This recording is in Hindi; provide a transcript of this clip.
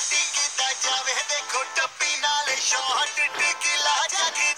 ਸ਼ਾਟ ਕਿਦਾ ਜਾਵੇ ਦੇਖੋ ਟੱਪੀ ਨਾਲ ਸ਼ਾਟ ਟਿਕਲਾ ਜਾਂਦੀ